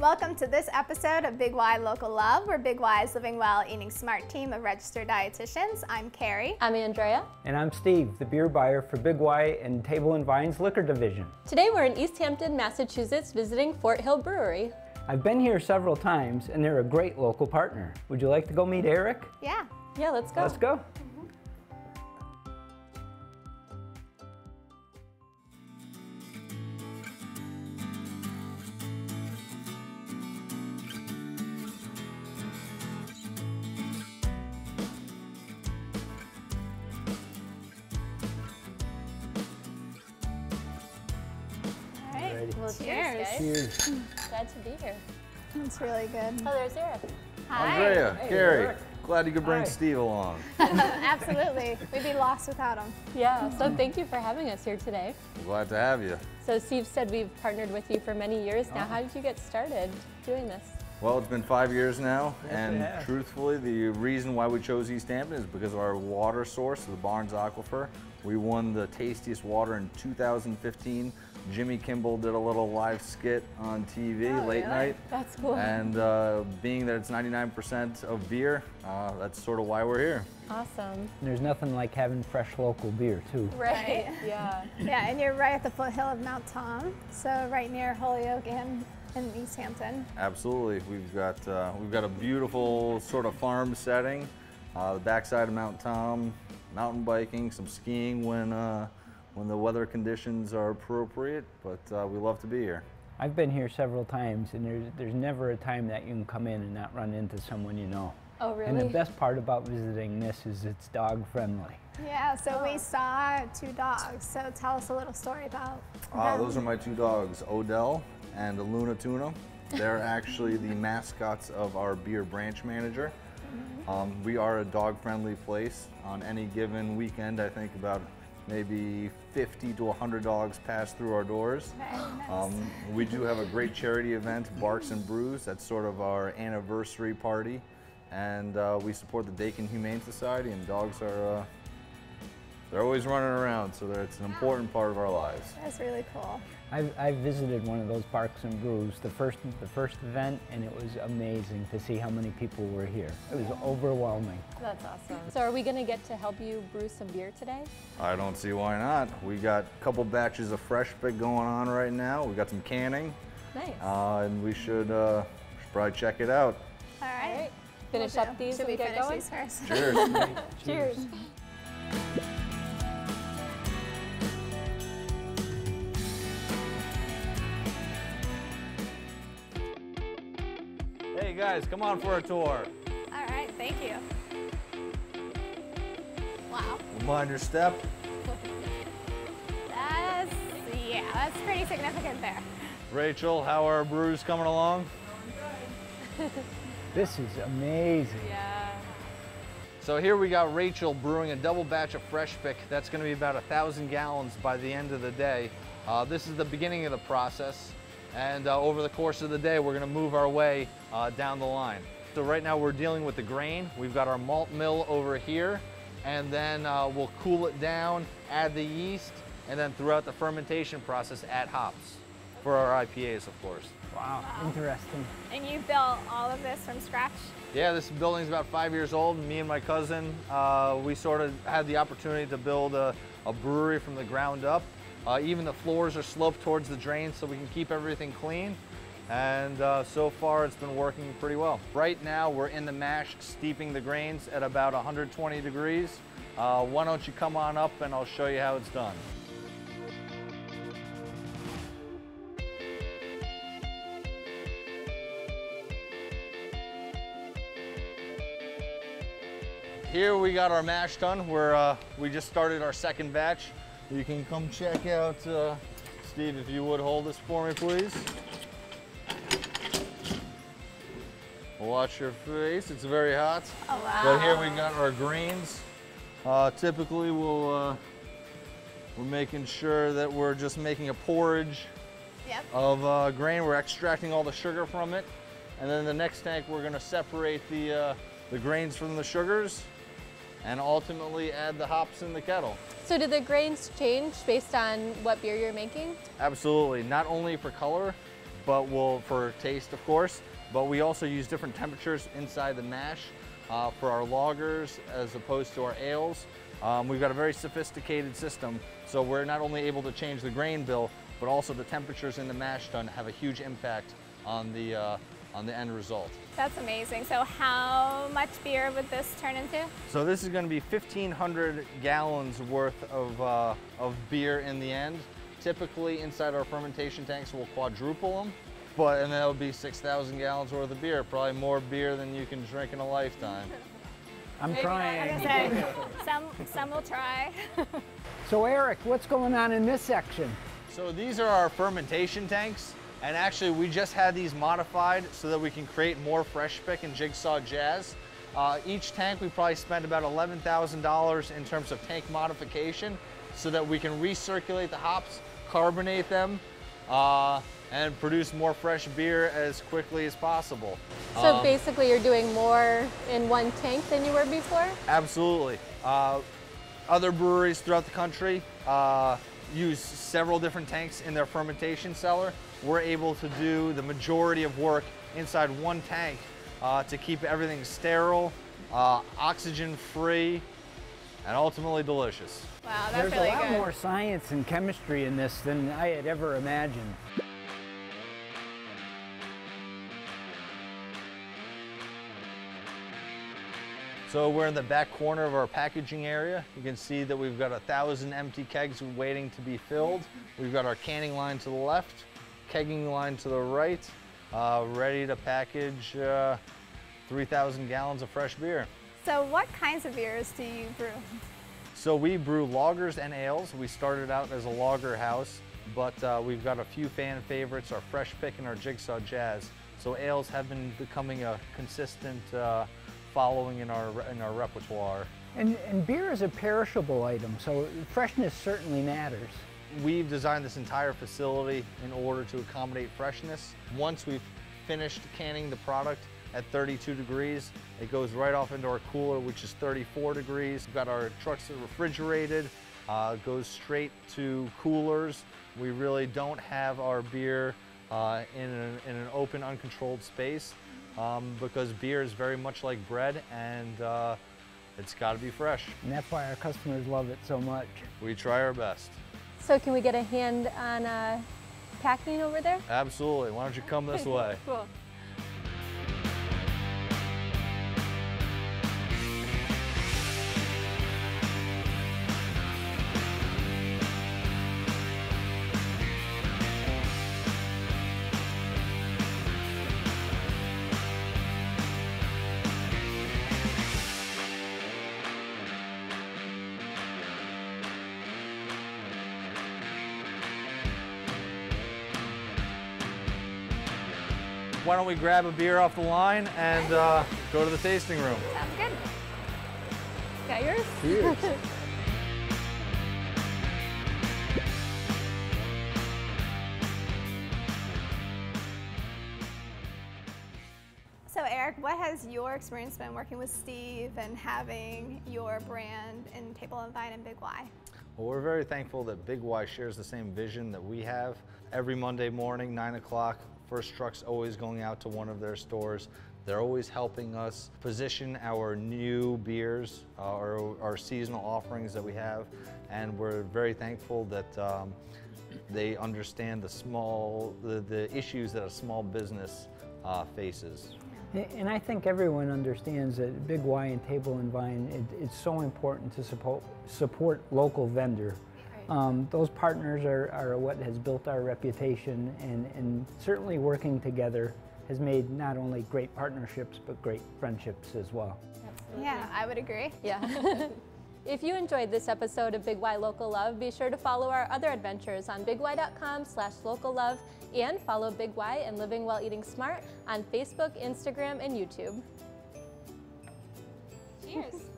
Welcome to this episode of Big Y Local Love, where Big Y's Living Well, Eating Smart team of registered dietitians. I'm Carrie. I'm Andrea. And I'm Steve, the beer buyer for Big Y and Table and Vines Liquor Division. Today we're in Easthampton, Massachusetts, visiting Fort Hill Brewery. I've been here several times and they're a great local partner. Would you like to go meet Eric? Yeah. Yeah, let's go. Let's go. Well, Cheers. guys. Cheers. Glad to be here. That's really good. Oh, there's Eric. Hi. Andrea, Hey, Carrie, Eric. glad you could bring Hi. Steve along. Absolutely. We'd be lost without him. Yeah, so thank you for having us here today. Glad to have you. So Steve said we've partnered with you for many years now. Oh. How did you get started doing this? Well, it's been five years now, Yes, and truthfully, the reason why we chose Easthampton is because of our water source, the Barnes Aquifer. We won the tastiest water in 2015. Jimmy Kimmel did a little live skit on TV Oh, late really? night. That's cool. And uh, being that it's 99% of beer, uh, that's sort of why we're here. Awesome. There's nothing like having fresh local beer too. Right. Right. Yeah. Yeah, and you're right at the foothill of Mount Tom, so right near Holyoke and in Easthampton. Absolutely, we've got uh, we've got a beautiful sort of farm setting, uh, the backside of Mount Tom, mountain biking, some skiing when uh, when the weather conditions are appropriate. But uh, we love to be here. I've been here several times and there's, there's never a time that you can come in and not run into someone you know. Oh, really? And the best part about visiting this is it's dog friendly. Yeah, so Oh. we saw two dogs. So tell us a little story about Uh, them. those are my two dogs, Odell and Luna Tuna. They're actually the mascots of our beer branch manager. Um, we are a dog-friendly place. On any given weekend, I think about maybe 50 to 100 dogs pass through our doors. Nice. Um, we do have a great charity event, Barks and Brews. That's sort of our anniversary party. And uh, we support the Dakin Humane Society, and dogs are, uh, they're always running around, so they're- it's an important part of our lives. That's really cool. I've, I've visited one of those Barks and Brews, the first, the first event, and it was amazing to see how many people were here. It was overwhelming. That's awesome. So are we going to get to help you brew some beer today? I don't see why not. We got a couple batches of fresh pick going on right now. We got some canning, Nice. uh, and we should, uh, should probably check it out. All All right. right. Finish Will up these Should and we get finish going? these first? Cheers. Cheers. Hey guys, come on for a tour. All right, thank you. Wow. Mind your step. That's, yeah, that's pretty significant there. Rachel, how are our brews coming along? This is amazing. Yeah. So here we got Rachel brewing a double batch of fresh pick. That's going to be about a thousand gallons by the end of the day. Uh, this is the beginning of the process, and uh, over the course of the day, we're going to move our way uh, down the line. So right now we're dealing with the grain. We've got our malt mill over here, and then uh, we'll cool it down, add the yeast, and then throughout the fermentation process, add hops for our IPAs, of course. Wow, interesting. And you built all of this from scratch? Yeah, this building's about five years old. Me and my cousin, uh, we sort of had the opportunity to build a, a brewery from the ground up. Uh, even the floors are sloped towards the drain so we can keep everything clean. And uh, so far it's been working pretty well. Right now we're in the mash steeping the grains at about 120 degrees. Uh, why don't you come on up and I'll show you how it's done. Here we got our mash tun where uh, we just started our second batch. You can come check out, uh, Steve, if you would hold this for me, please. Watch your face, it's very hot. Oh, wow. But here we got our greens. Uh, typically we'll, uh, we're making sure that we're just making a porridge Yep. of uh, grain. We're extracting all the sugar from it. And then the next tank, we're gonna separate the, uh, the grains from the sugars and ultimately add the hops in the kettle. So do the grains change based on what beer you're making? Absolutely, not only for color, but we'll, for taste of course, but we also use different temperatures inside the mash uh, for our lagers as opposed to our ales. Um, we've got a very sophisticated system, so we're not only able to change the grain bill, but also the temperatures in the mash tun have a huge impact on the, uh, on the end result. That's amazing. So how much beer would this turn into? So this is going to be 1,500 gallons worth of, uh, of beer in the end. Typically inside our fermentation tanks we'll quadruple them, but and that'll be 6,000 gallons worth of beer. Probably more beer than you can drink in a lifetime. I'm I trying. was gonna say, some, some will try. So Eric, what's going on in this section? So these are our fermentation tanks. And actually we just had these modified so that we can create more fresh pick and jigsaw jazz. Uh, each tank we probably spent about $11,000 in terms of tank modification so that we can recirculate the hops, carbonate them, uh, and produce more fresh beer as quickly as possible. So Um, basically you're doing more in one tank than you were before? Absolutely. Uh, other breweries throughout the country uh, use several different tanks in their fermentation cellar. We're able to do the majority of work inside one tank uh, to keep everything sterile, uh, oxygen free, and ultimately delicious. Wow, that's There's really a lot good. more science and chemistry in this than I had ever imagined. So we're in the back corner of our packaging area. You can see that we've got a thousand empty kegs waiting to be filled. We've got our canning line to the left, kegging line to the right, uh, ready to package uh, 3,000 gallons of fresh beer. So what kinds of beers do you brew? So we brew lagers and ales. We started out as a lager house, but uh, we've got a few fan favorites, our fresh pick and our jigsaw jazz. So ales have been becoming a consistent uh, following in our, in our repertoire. And, and beer is a perishable item, so freshness certainly matters. We've designed this entire facility in order to accommodate freshness. Once we've finished canning the product at 32 degrees, it goes right off into our cooler, which is 34 degrees. We've got our trucks that are refrigerated, uh, goes straight to coolers. We really don't have our beer uh, in, an, in an open, uncontrolled space um, because beer is very much like bread and uh, it's got to be fresh. And that's why our customers love it so much. We try our best. So can we get a hand on uh, packing over there? Absolutely. Why don't you come this way? Cool. Why don't we grab a beer off the line and uh, go to the tasting room? Sounds good. Got yours? Cheers. So Eric, what has your experience been working with Steve and having your brand in Table and Vine and Big Y? Well, we're very thankful that Big Y shares the same vision that we have. Every Monday morning, 9 o'clock, first truck's always going out to one of their stores. They're always helping us position our new beers, uh, our, our seasonal offerings that we have, and we're very thankful that um, they understand the small, the, the issues that a small business uh, faces. And I think everyone understands that Big Y and Table and Vine, it, it's so important to support, support local vendor. Um, those partners are, are what has built our reputation and, and certainly working together has made not only great partnerships but great friendships as well. Absolutely. Yeah, I would agree. Yeah. if you enjoyed this episode of Big Y Local Love, be sure to follow our other adventures on bigY.com slash local love and follow Big Y and Living Well Eating Smart on Facebook, Instagram, and YouTube. Cheers.